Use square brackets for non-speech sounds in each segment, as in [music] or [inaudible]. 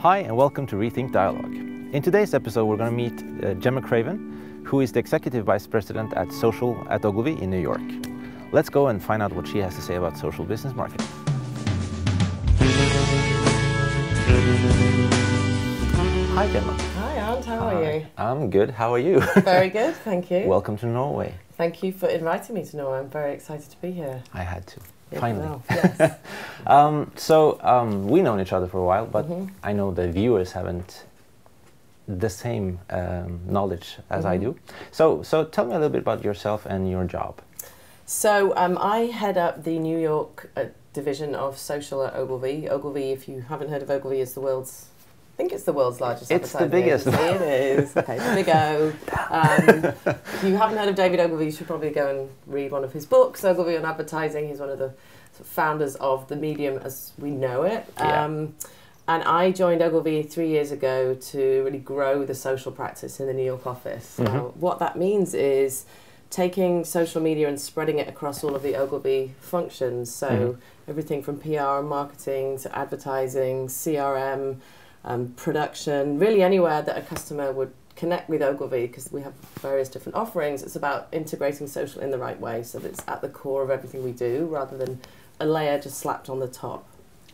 Hi, and welcome to Rethink Dialogue. In today's episode, we're going to meet uh, Gemma Craven, who is the Executive Vice President at Social at Ogilvy in New York. Let's go and find out what she has to say about social business marketing. Hi, Gemma. Hi, Arnt. How are you? I'm good. How are you? [laughs] Very good, thank you. Welcome to Norway. Thank you for inviting me to Norway. I'm very excited to be here. I had to. Finally. [laughs] yes. Um, so um, we've known each other for a while, but Mhm. I know the viewers haven't the same um, knowledge as I Mhm. do. So, so tell me a little bit about yourself and your job. So um, I head up the New York uh, division of social at Ogilvy. Ogilvy, if you haven't heard of Ogilvy, is the world's think it's the world's largest It's the biggest. It is. [laughs] Okay, the big O. Um, if you haven't heard of David Ogilvy, you should probably go and read one of his books, Ogilvy on Advertising. He's one of the founders of the medium as we know it. Yeah. Um, and I joined Ogilvy three years ago to really grow the social practice in the New York office. Mhm. Now, what that means is taking social media and spreading it across all of the Ogilvy functions. So Mhm. everything from PR and marketing to advertising, CRM, um, production, really anywhere that a customer would connect with Ogilvy because we have various different offerings. It's about integrating social in the right way so that it's at the core of everything we do rather than a layer just slapped on the top.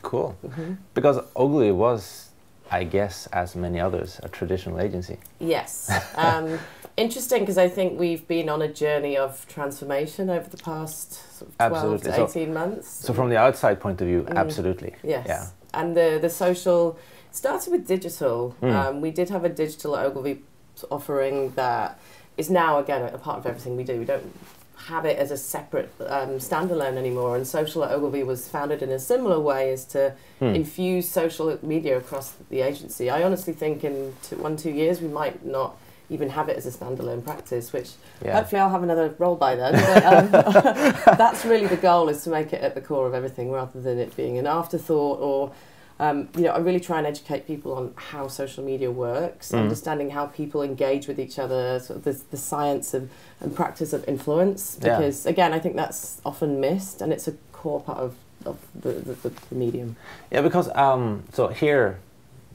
Cool. hmm Because Ogilvy was, I guess, as many others, a traditional agency. Yes. [laughs] Um, interesting because I think we've been on a journey of transformation over the past sort of 12 Absolutely. to So- 18 months. So, from the outside point of view, Mm. absolutely. Yes. Yeah. And the, the social started with digital. Mm. Um, we did have a digital Ogilvy offering that is now, again, a part of everything we do. We don't have it as a separate um, standalone anymore. And Social at Ogilvy was founded in a similar way as to Hmm. infuse social media across the agency. I honestly think in two, one, two years, we might not even have it as a standalone practice, which Yeah. hopefully I'll have another role by then. But um, [laughs] [laughs] that's really the goal is to make it at the core of everything rather than it being an afterthought or um, you know, I really try and educate people on how social media works, Mhm. understanding how people engage with each other, sort of the, the science of, and practice of influence. Yeah. Because again, I think that's often missed, and it's a core part of, of the, the, the, the medium. Yeah, because um, so here,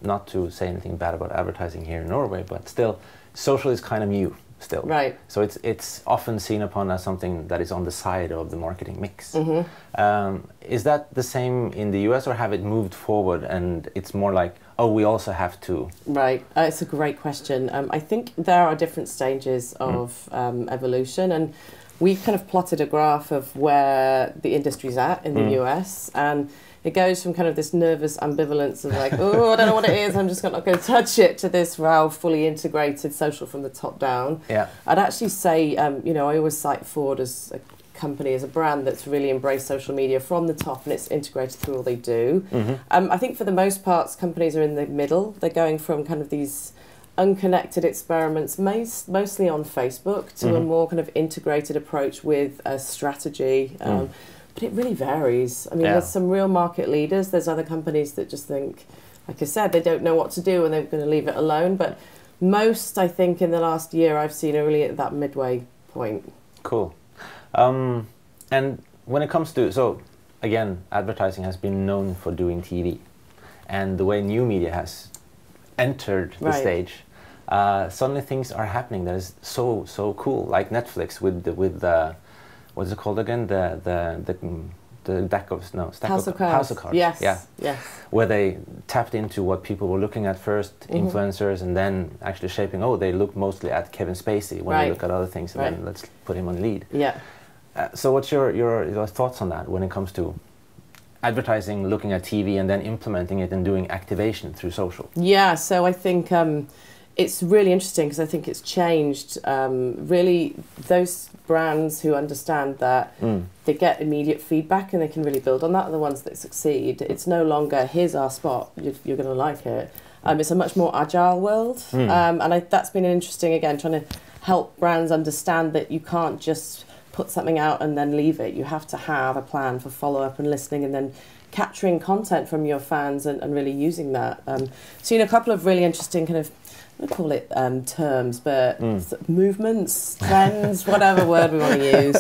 not to say anything bad about advertising here in Norway, but still, social is kind of new still. Right. So it's it's often seen upon as something that is on the side of the marketing mix. hmm Um, is that the same in the US, or have it moved forward and it's more like, oh, we also have to? Right, uh, it's a great question. Um, I think there are different stages of um, evolution, and we've kind of plotted a graph of where the industry's at in the Mm. US, and it goes from kind of this nervous ambivalence of like, oh, I don't know what it is, I'm just not going to touch it, to this wow, fully integrated social from the top down. Yeah. I'd actually say, um, you know, I always cite Ford as a company, as a brand that's really embraced social media from the top and it's integrated through all they do. hmm Um, I think for the most parts, companies are in the middle. They're going from kind of these unconnected experiments, most, mostly on Facebook, to a Mhm. more kind of integrated approach with a strategy. Um, Mm. But it really varies. I mean, Yeah. there's some real market leaders. There's other companies that just think, like I said, they don't know what to do and they're going to leave it alone. But most, I think, in the last year, I've seen are really at that midway point. Cool. Um, and when it comes to so again, advertising has been known for doing TV, and the way new media has entered the Right. stage, uh, suddenly things are happening that is so so cool. Like Netflix with the, with the what is it called again? The the the mm, the deck of no stack House of Cards. House of Cards. Yes. Yeah. Yes. Where they tapped into what people were looking at 1st Mhm. influencers, and then actually shaping. Oh, they look mostly at Kevin Spacey when Right. they look at other things, and Right. then let's put him on lead. Yeah. Uh, so, what's your, your your thoughts on that when it comes to advertising, looking at TV, and then implementing it and doing activation through social? Yeah, so I think um, it's really interesting because I think it's changed. Um, really, those brands who understand that Mm. they get immediate feedback and they can really build on that are the ones that succeed. It's no longer here's our spot, you're, you're going to like it. Um, it's a much more agile world, Mm. um, and I, that's been interesting again, trying to help brands understand that you can't just put something out and then leave it. You have to have a plan for follow up and listening, and then capturing content from your fans and, and really using that. Um, seen a couple of really interesting kind of I call it um, terms, but Mm. movements, trends, whatever word we want to [laughs] use.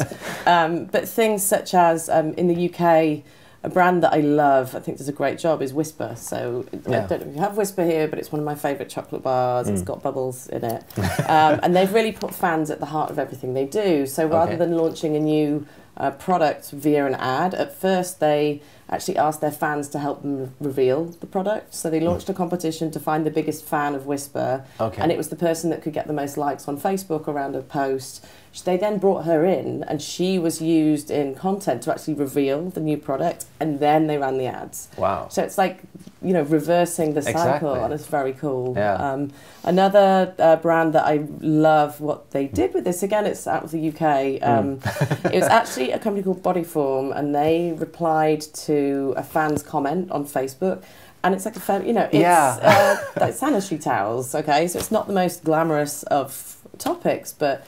Um, but things such as um, in the UK, a brand that I love, I think does a great job, is Wispa. So Yeah. I don't know if you have Wispa here, but it's one of my favourite chocolate bars. It's got bubbles in it. [laughs] um, and they've really put fans at the heart of everything they do. So rather Okay. than launching a new uh, product via an ad, at first they actually asked their fans to help them reveal the product. So they launched a competition to find the biggest fan of Wispa Okay. and it was the person that could get the most likes on Facebook around a post. They then brought her in, and she was used in content to actually reveal the new product, and then they ran the ads. wow. So it's like you know reversing the cycle, Exactly. and it's very cool. Yeah. Um, another uh, brand that I love what they did with this again, it's out of the UK. Um, [laughs] it was actually a company called Bodyform, and they replied to a fan's comment on Facebook. And it's like a fem- you know, it's Yeah. uh, like sanitary towels. Okay, so it's not the most glamorous of topics, but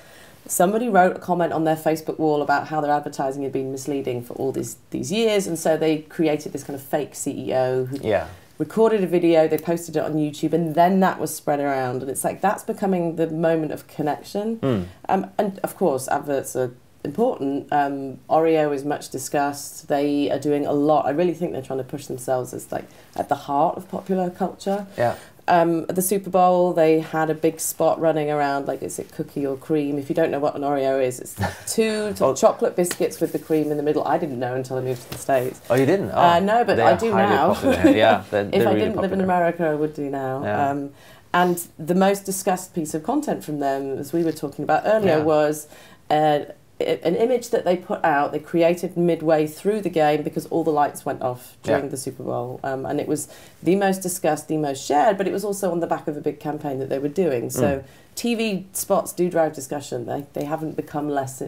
somebody wrote a comment on their Facebook wall about how their advertising had been misleading for all these these years, and so they created this kind of fake CEO who Yeah. recorded a video, they posted it on YouTube, and then that was spread around. And it's like that's becoming the moment of connection. Mm. Um, and of course, adverts are important. Um, Oreo is much discussed. They are doing a lot. I really think they're trying to push themselves as like at the heart of popular culture. Yeah. Um, at the Super Bowl, they had a big spot running around like is it cookie or cream? If you don't know what an Oreo is, it's [laughs] two Oh. chocolate biscuits with the cream in the middle. I didn't know until I moved to the States. Oh, you didn't? Oh, Uh, no, but I do now. popular. Yeah, [laughs] they're, if they're I really didn't live in. America, I would do now. Yeah. Um, and the most discussed piece of content from them, as we were talking about earlier, Yeah. was uh, i- an image that they put out. They created midway through the game because all the lights went off during Yeah. the Super Bowl, um, and it was the most discussed, the most shared. But it was also on the back of a big campaign that they were doing. So Mm. TV spots do drive discussion. They they haven't become less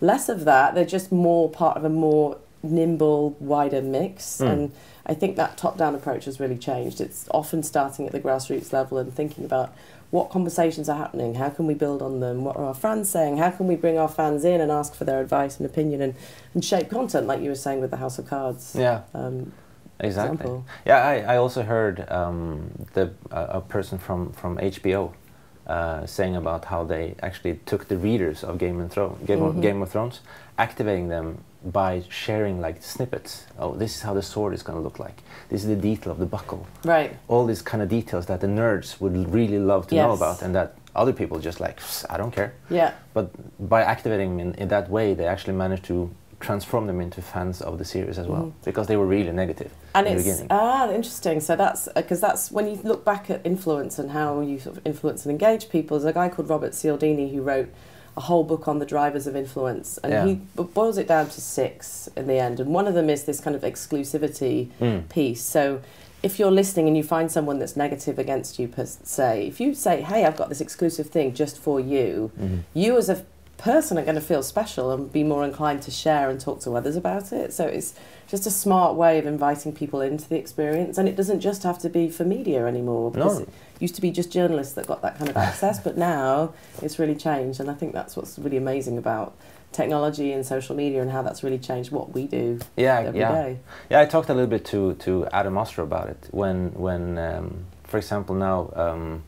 less of that. They're just more part of a more nimble, wider mix. Mm. And I think that top down approach has really changed. It's often starting at the grassroots level and thinking about what conversations are happening, how can we build on them, what are our fans saying, how can we bring our fans in and ask for their advice and opinion and, and shape content, like you were saying with the House of Cards. Yeah, Um, exactly. example. Yeah, I, I also heard um, the uh, a person from from HBO uh, saying about how they actually took the readers of Game of Thrones, Game, of, Mhm. Game of Thrones, activating them by sharing like snippets. Oh, this is how the sword is going to look like. This is the detail of the buckle. Right. All these kind of details that the nerds would really love to know about, and that other people just like, I don't care. Yeah. But by activating them in, in that way, they actually managed to transform them into fans of the series as well, Mhm. because they were really negative And in the beginning. ah interesting. So that's because that's when you look back at influence and how you sort of influence and engage people. There's a guy called Robert Cialdini who wrote a whole book on the drivers of influence, and Yeah. he boils it down to six in the end. And one of them is this kind of exclusivity Mm. piece. So if you're listening and you find someone that's negative against you per se, if you say, "Hey, I've got this exclusive thing just for you," Mhm. you as a person are going to feel special and be more inclined to share and talk to others about it. So it's just a smart way of inviting people into the experience, and it doesn't just have to be for media anymore. Because No. Used to be just journalists that got that kind of access, but now it's really changed, and I think that's what's really amazing about technology and social media and how that's really changed what we do Yeah, every yeah. day. Yeah, I talked a little bit to, to Adam Oster about it when when um, for example now um,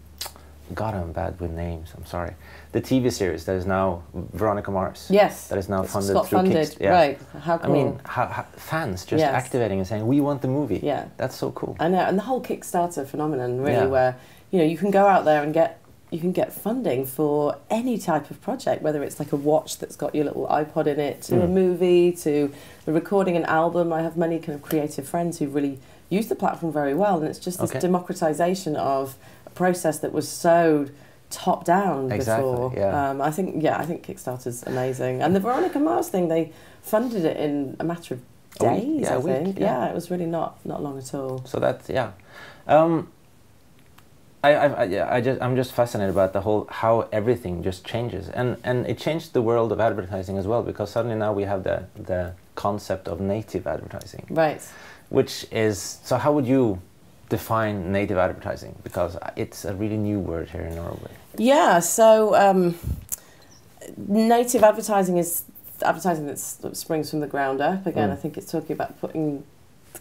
God I'm bad with names. I'm sorry. The TV series that is now Veronica Mars. Yes, That is now funded got through funded, yeah. right? How cool. I mean, how, how, fans just Yes. activating and saying we want the movie. yeah. That's so cool. I know, and the whole Kickstarter phenomenon, really, Yeah. where you know you can go out there and get you can get funding for any type of project, whether it's like a watch that's got your little iPod in it, to a Mm. movie, to the recording an album. I have many kind of creative friends who really use the platform very well, and it's just this Okay. democratization of a process that was so top down Exactly, before. yeah. Um, I think yeah, I think Kickstarter's amazing, and the Veronica Mars thing they funded it in a matter of A week, days. yeah, I a week, yeah. yeah, it was really not not long at all. So that's, yeah. Um, I, I, I, yeah, I just, I'm just fascinated about the whole how everything just changes, and and it changed the world of advertising as well because suddenly now we have the the concept of native advertising, Right. which is so. How would you define native advertising? Because it's a really new word here in Norway. Yeah, so um, native advertising is advertising that springs from the ground up. Again, Mm. I think it's talking about putting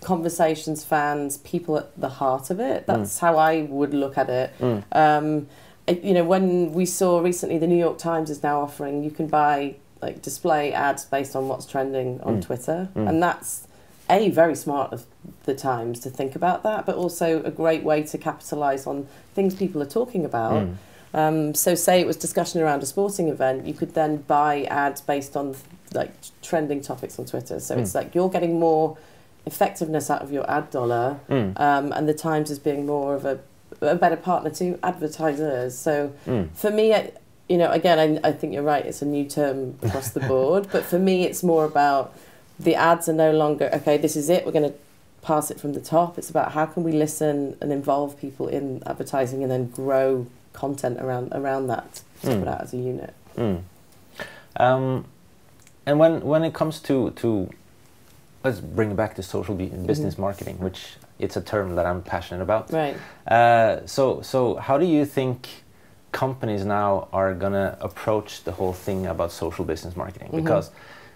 conversations, fans, people at the heart of it. That's how I would look at it. Mm. Um, you know, when we saw recently, the New York Times is now offering you can buy like display ads based on what's trending on Mm. Twitter, Mm. and that's a very smart of the times to think about that, but also a great way to capitalize on things people are talking about. Mm. Um, so, say it was discussion around a sporting event, you could then buy ads based on like trending topics on Twitter. So Mm. it's like you're getting more effectiveness out of your ad dollar, Mm. um, and the Times as being more of a, a better partner to advertisers. So Mm. for me, I, you know, again, I, I think you're right. It's a new term across the board, but for me, it's more about the ads are no longer okay. This is it. We're going to pass it from the top. It's about how can we listen and involve people in advertising, and then grow content around around that. To Mm. put out as a unit. Mm. Um, and when when it comes to to let's bring it back to social bu- business Mhm. marketing, which it's a term that I'm passionate about. Right. Uh, so so how do you think companies now are gonna approach the whole thing about social business marketing? Mhm. Because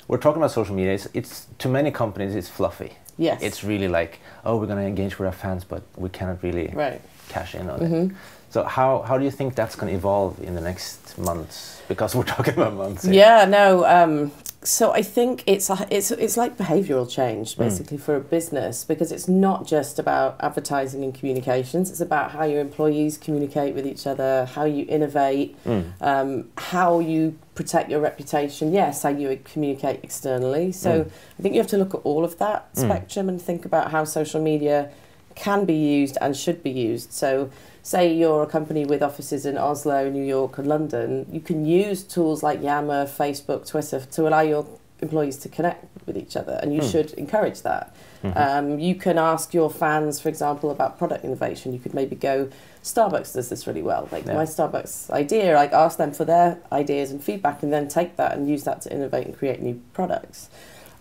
we're talking about social media. It's, it's to many companies it's fluffy. Yes. It's really like oh we're gonna engage with our fans, but we cannot really right. cash in on it. hmm So how, how do you think that's going to evolve in the next months? Because we're [laughs] talking about months. here. Yeah, no. Um, so I think it's it's it's like behavioural change Mm. basically for a business because it's not just about advertising and communications. It's about how your employees communicate with each other, how you innovate, Mm. um, how you protect your reputation. Yes, how you communicate externally. So Mm. I think you have to look at all of that Mm. spectrum and think about how social media can be used and should be used. So say you're a company with offices in Oslo, New York, and London, you can use tools like Yammer, Facebook, Twitter to allow your employees to connect with each other, and you Hmm. should encourage that. Mhm. Um, you can ask your fans, for example, about product innovation. You could maybe go, Starbucks does this really well. Like Yeah. my Starbucks idea, like ask them for their ideas and feedback, and then take that and use that to innovate and create new products.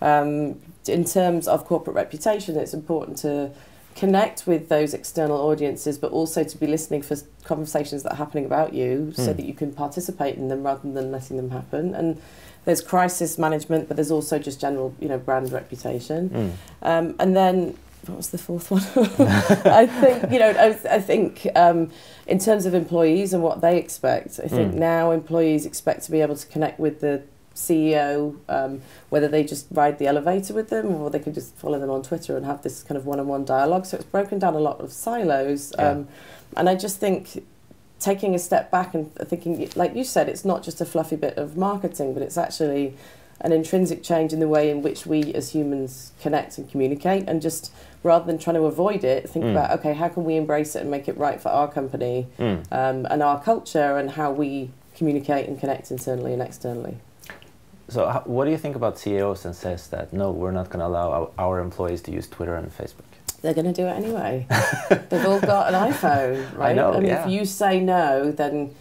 Um, in terms of corporate reputation, it's important to connect with those external audiences, but also to be listening for conversations that are happening about you, so Hmm. that you can participate in them rather than letting them happen. And there's crisis management, but there's also just general, you know, brand reputation. Mm. Um, and then what was the fourth one? [laughs] I think you know. I, I think um, in terms of employees and what they expect, I think Mm. now employees expect to be able to connect with the CEO, um, whether they just ride the elevator with them or they can just follow them on Twitter and have this kind of one-on-one dialogue. So it's broken down a lot of silos, Yeah. um, and I just think taking a step back and thinking, like you said, it's not just a fluffy bit of marketing, but it's actually an intrinsic change in the way in which we as humans connect and communicate and just rather than trying to avoid it think Mm. about okay how can we embrace it and make it right for our company Mm. um, and our culture and how we communicate and connect internally and externally So how, what do you think about CEOs and says that no, we're not going to allow our, our employees to use Twitter and Facebook? they're going to do it anyway [laughs] they've all got an iphone [laughs] right I know, and yeah. if you say no then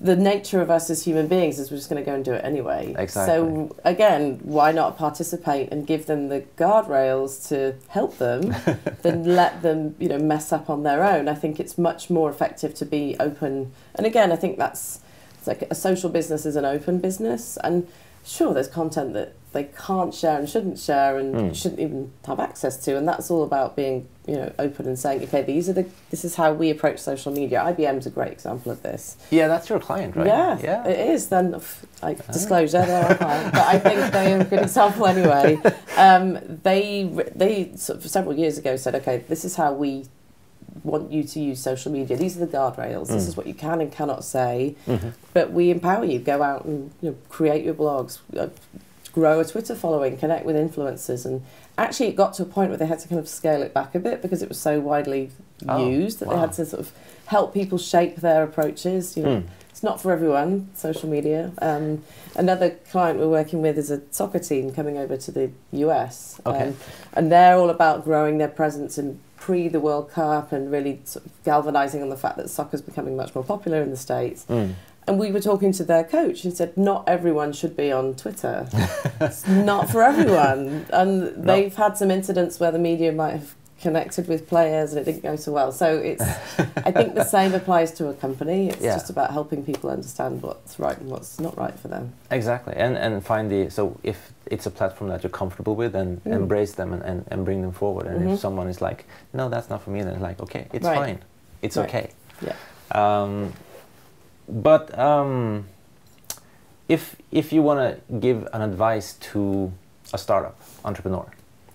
the nature of us as human beings is we're just going to go and do it anyway. Exactly. So again, why not participate and give them the guardrails to help them, [laughs] than let them you know mess up on their own? I think it's much more effective to be open. And again, I think that's like a social business is an open business, and sure, there's content that they can't share and shouldn't share and Mm. shouldn't even have access to, and that's all about being you know open and saying, okay, these are the this is how we approach social media. IBM's a great example of this. Yeah, that's your client, right? Yeah, Yeah. it is. Then, like disclosure, they're our client, [laughs] but I think they're a good example anyway. [laughs] Um, they they sort of several years ago said, okay, this is how we want you to use social media. These are the guardrails. This Mm. is what you can and cannot say. Mhm. But we empower you. Go out and you know, create your blogs, uh, grow a Twitter following, connect with influencers, and actually it got to a point where they had to kind of scale it back a bit because it was so widely Oh, used that they had to sort of help people shape their approaches. You know, Mm. it's not for everyone, social media. Um, another client we're working with is a soccer team coming over to the US. Okay. Um, and they're all about growing their presence in pre the World Cup and really sort of galvanizing on the fact that soccer's becoming much more popular in the States. Mm. And we were talking to their coach and said, not everyone should be on Twitter. [laughs] it's not for everyone. And they've had some incidents where the media might have connected with players and it didn't go so well. So it's, I think the same applies to a company. It's Yeah. just about helping people understand what's right and what's not right for them. Exactly, and and find the so if it's a platform that you're comfortable with, then Mm. embrace them and, and, and bring them forward. And Mhm. if someone is like, no, that's not for me, then it's like, okay, it's Right. fine, it's Right. okay. Yeah. Um, but um, if if you want to give an advice to a startup entrepreneur,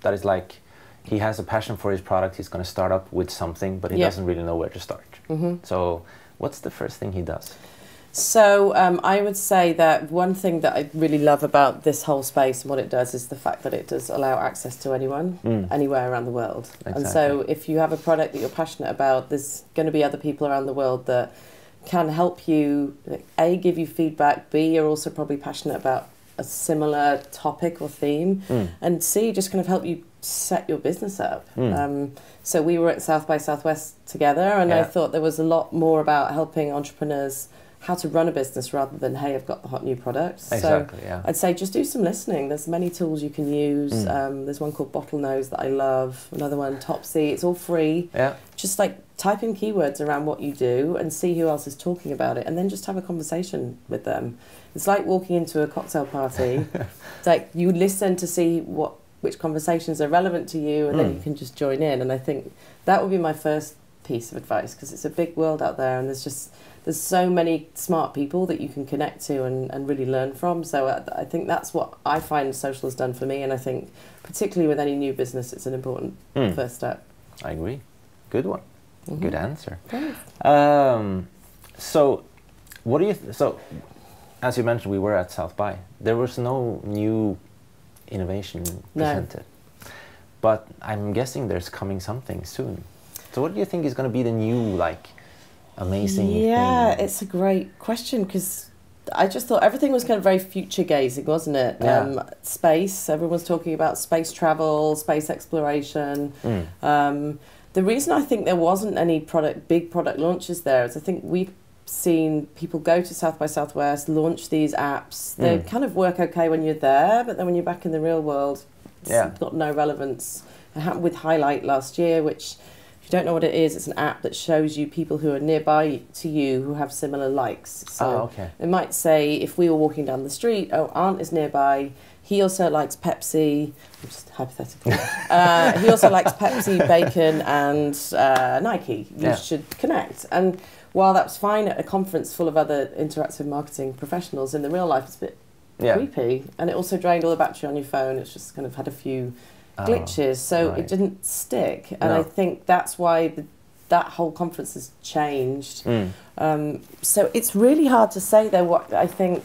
that is like he has a passion for his product. He's going to start up with something, but he Yeah. doesn't really know where to start. hmm So, what's the first thing he does? So um, I would say that one thing that I really love about this whole space and what it does is the fact that it does allow access to anyone, Mm. anywhere around the world. And so if you have a product that you're passionate about, there's going to be other people around the world that can help you, A, give you feedback, B, you're also probably passionate about a similar topic or theme, Mm. and C, just kind of help you set your business up. Mm. Um, so we were at South by Southwest together, and I thought there was a lot more about helping entrepreneurs how to run a business rather than hey, I've got the hot new product. So Yeah. I'd say just do some listening. There's many tools you can use. Mm. Um, there's one called Bottlenose that I love. Another one, Topsy. It's all free. Yeah. Just like type in keywords around what you do and see who else is talking about it, and then just have a conversation with them. It's like walking into a cocktail party. [laughs] it's like you listen to see what which conversations are relevant to you, and then Mm. you can just join in. And I think that would be my first piece of advice because it's a big world out there, and there's just there's so many smart people that you can connect to and, and really learn from. So I, I think that's what I find social has done for me, and I think particularly with any new business, it's an important Mm. first step. I agree. Good one. Mhm. Good answer. Um, so, what do you? So, as you mentioned, we were at South by. There was no new innovation No. presented, but I'm guessing there's coming something soon. So, what do you think is going to be the new like amazing? Yeah, thing? it's a great question because I just thought everything was kind of very future gazing, wasn't it? Yeah. Um, space, everyone's talking about space travel, space exploration. Mm. Um, the reason I think there wasn't any product, big product launches there is I think we've seen people go to South by Southwest, launch these apps. They Mm. kind of work okay when you're there, but then when you're back in the real world, it's Yeah. got no relevance. It happened with Highlight last year, which if you don't know what it is, it's an app that shows you people who are nearby to you who have similar likes. So oh, okay. it might say if we were walking down the street, oh, Arnt is nearby. He also likes Pepsi. Just hypothetical. [laughs] uh, he also likes Pepsi, bacon, and uh, Nike. You Yeah. should connect. And while that's fine at a conference full of other interactive marketing professionals, in the real life it's a bit Yeah. creepy. And it also drained all the battery on your phone. It's just kind of had a few Oh, glitches, so right. it didn't stick. And No. I think that's why the, that whole conference has changed. Mm. Um, so it's really hard to say though what I think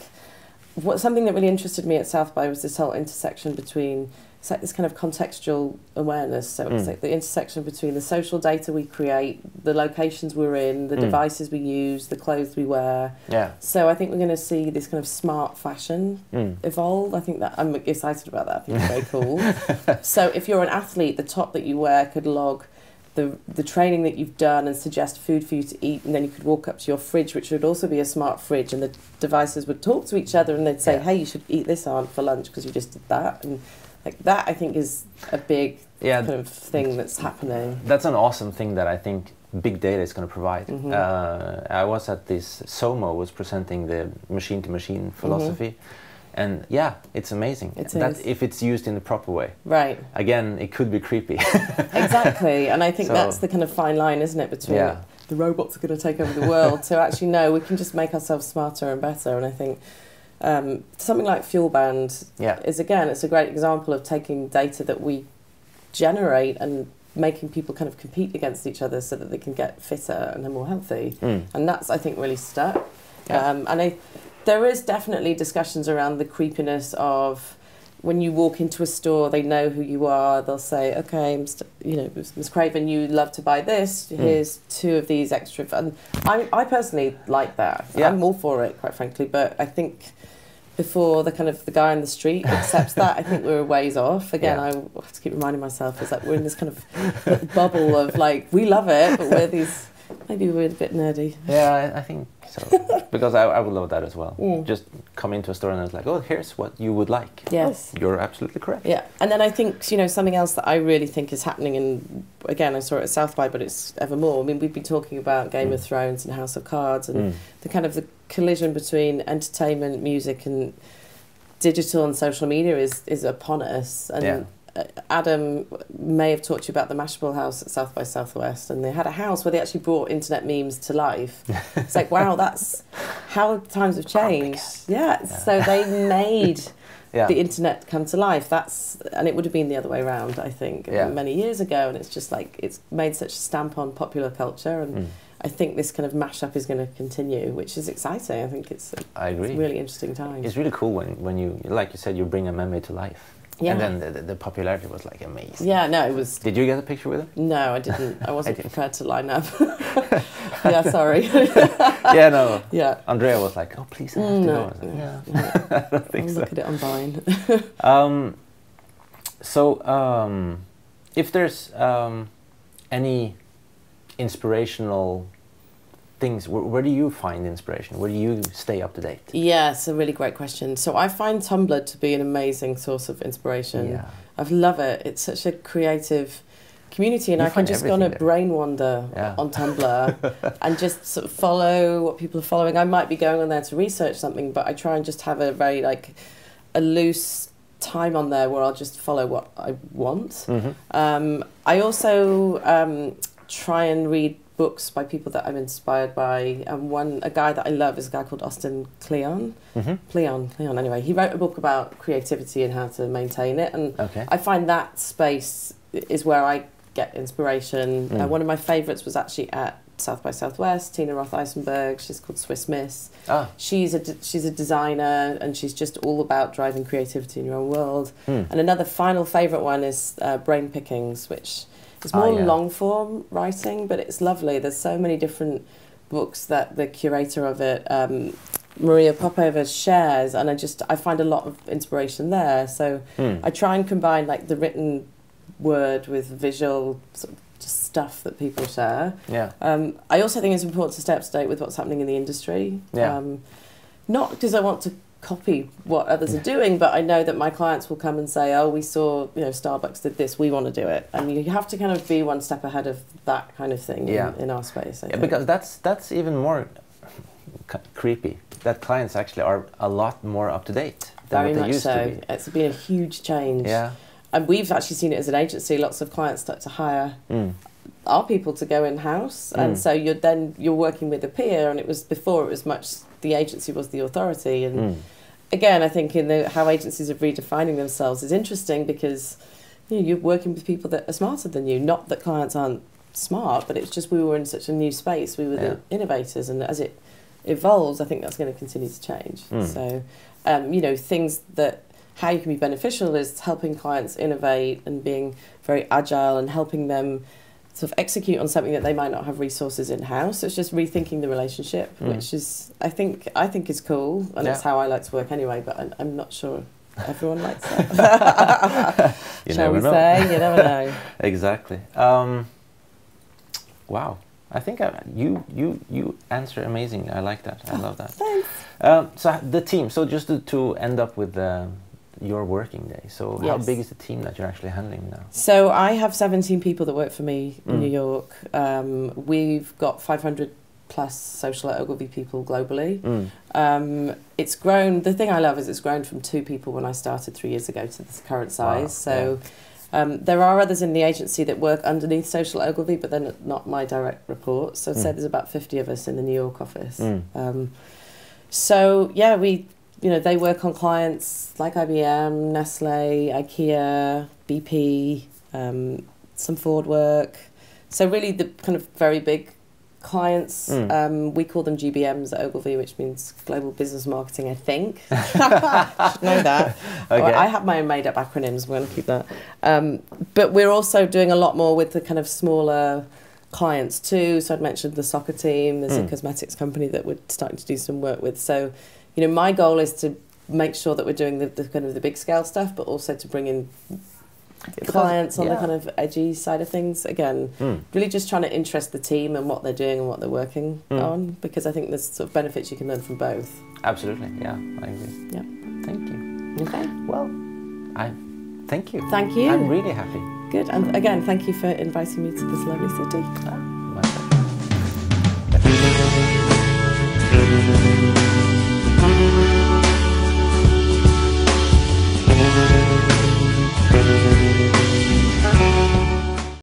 what something that really interested me at South by was this whole intersection between this kind of contextual awareness. So it's Mm. like the intersection between the social data we create, the locations we're in, the Mm. devices we use, the clothes we wear. Yeah. So I think we're going to see this kind of smart fashion Mm. evolve. I think that I'm excited about that. I think it's very cool. [laughs] so if you're an athlete, the top that you wear could log the the training that you've done and suggest food for you to eat, and then you could walk up to your fridge, which would also be a smart fridge, and the devices would talk to each other, and they'd say, Yeah. "Hey, you should eat this Arnt for lunch because you just did that," and like that, I think is a big Yeah. kind of thing that's happening. That's an awesome thing that I think big data is going to provide. Mhm. Uh, I was at this SOMO was presenting the machine to machine philosophy, and yeah, it's amazing. It that is. if it's used in the proper way. Right. Again, it could be creepy. [laughs] exactly and i think So- that's the kind of fine line isn't it between Yeah. the robots are going to take over the world so actually no we can just make ourselves smarter and better and i think um, something like FuelBand yeah. is again it's a great example of taking data that we generate and making people kind of compete against each other so that they can get fitter and they're more healthy Mm. and that's I think really stuck. Yeah. Um, and I, there is definitely discussions around the creepiness of when you walk into a store, they know who you are. They'll say, "Okay, Mr. you know, Ms. Craven, you love to buy this. Mm. Here's two of these extra." And I, I personally like that. Yeah. I'm all for it, quite frankly. But I think before the kind of the guy in the street [laughs] accepts that, I think we're a ways off. Again, Yeah. I have to keep reminding myself is that we're in this kind of bubble of like we love it, but we're these maybe we're a bit nerdy. Yeah, I, I think so. [laughs] because I, I would love that as well. Mm. Just come into a store and it's like, oh, here's what you would like. Yes. Oh, you're absolutely correct. Yeah, and then I think you know something else that I really think is happening, and again I saw it at South by, but it's ever more. I mean, we've been talking about Game of Mm. Thrones and House of Cards, and Mm. the kind of the collision between entertainment, music, and digital and social media is is upon us. And Yeah. uh, Adam may have talked to you about the Mashable House at South by Southwest, and they had a house where they actually brought internet memes to life. it's like wow, [laughs] that's how times have changed. Yeah, Yeah. so they made [laughs] Yeah. the internet come to life. That's and it would have been the other way around, I think, Yeah. many years ago. And it's just like it's made such a stamp on popular culture, and Mm. I think this kind of mashup is going to continue, which is exciting. I think it's, I it's agree. a really interesting time. It's really cool when, when you, like you said, you bring a memory to life. Yeah. And then the, the, popularity was like amazing. yeah, no, it was. Did you get a picture with him? No, I didn't. I wasn't [laughs] didn't. prepared to line up. [laughs] yeah, sorry. [laughs] yeah, no. yeah. Andrea was like, "Oh, please, I have to no, go." I like, no, yeah, no. I don't think I'll so. look at it on Vine. Um, so, um, if there's um, any inspirational things, where, where do you find inspiration? Where do you stay up to date? yeah, it's a really great question. So I find Tumblr to be an amazing source of inspiration. Yeah. I love it. It's such a creative community, and You I can just go on a there. brain wander Yeah. on Tumblr [laughs] and just sort of follow what people are following. I might be going on there to research something, but I try and just have a very like a loose time on there where I'll just follow what I want. hmm Um, I also um, try and read books by people that I'm inspired by. And one, a guy that I love is a guy called Austin Kleon. hmm Cleon, Cleon. Anyway, he wrote a book about creativity and how to maintain it, and Okay. I find that space is where I get inspiration. Uh, Mm. one of my favourites was actually at South by Southwest. Tina Roth Eisenberg. She's called Swiss Miss. Ah. She's a d- she's a designer, and she's just all about driving creativity in your own world. Hmm. And another final favourite one is uh, Brain Pickings, which is Ah, more yeah. long form writing, but it's lovely. There's so many different books that the curator of it, um, Maria Popova, shares, and I just I find a lot of inspiration there. So Hmm. I try and combine like the written word with visual sort of just stuff that people share. Yeah. Um, I also think it's important to stay up to date with what's happening in the industry. Yeah. Um, not because I want to copy what others are doing, but I know that my clients will come and say, "Oh, we saw you know Starbucks did this, we want to do it," and you have to kind of be one step ahead of that kind of thing Yeah. in, in our space. I Yeah, think. because that's that's even more c- creepy. That clients actually are a lot more up to date than very what they much used so. to be. It's been a huge change. Yeah. And we've actually seen it as an agency. Lots of clients start to hire Mm. our people to go in house, Mm. and so you're then you're working with a peer. And it was before it was much the agency was the authority. And Mm. Again, I think in the how agencies are redefining themselves is interesting because you know, you're working with people that are smarter than you. Not that clients aren't smart, but it's just we were in such a new space. We were Yeah. the innovators, and as it evolves, I think that's going to continue to change. Mm. So, um, you know, things that how you can be beneficial is helping clients innovate and being very agile and helping them sort of execute on something that they might not have resources in house. It's just rethinking the relationship, Mm. which is I think I think is cool, and Yeah. how I like to work anyway. But I'm, I'm not sure everyone likes that. [laughs] You Shall never we know. say? You never know. [laughs] Exactly. Um, wow. I think I, you you you answer amazing. I like that. I love that. Thanks. Um, so the team. So just to, to end up with uh, your working day. So how big is the team that you're actually handling now? So I have 17 people that work for me in Mm. New York. Um, we've got 500 plus social at Ogilvy people globally. Mm. Um, it's grown. The thing I love is it's grown from two people when I started three years ago to this current size. Wow, So um, there are others in the agency that work underneath social Ogilvy, but they're not my direct reports. So I'd say Mm. there's about 50 of us in the New York office. Mm. Um, so yeah, we you know they work on clients like IBM, Nestle, IKEA, BP, um, some Ford work. So really the kind of very big clients. Mm. Um, we call them GBMs at Ogilvy, which means Global Business Marketing. I think [laughs] [laughs] know that. Okay. I have my own made up acronyms. We're going to keep that. Um, but we're also doing a lot more with the kind of smaller clients too. So I'd mentioned the soccer team. There's Mm. a cosmetics company that we're starting to do some work with. So, you know, my goal is to make sure that we're doing the, the kind of the big scale stuff, but also to bring in clients on the kind of edgy side of things. Again, Mm. really just trying to interest the team and what they're doing and what they're working Mm. on because I think there's sort of benefits you can learn from both. Absolutely. Yeah, I agree. Yeah. Thank you. Okay. Well, I thank you. Thank you. I'm really happy. Good. And again, thank you for inviting me to this lovely city.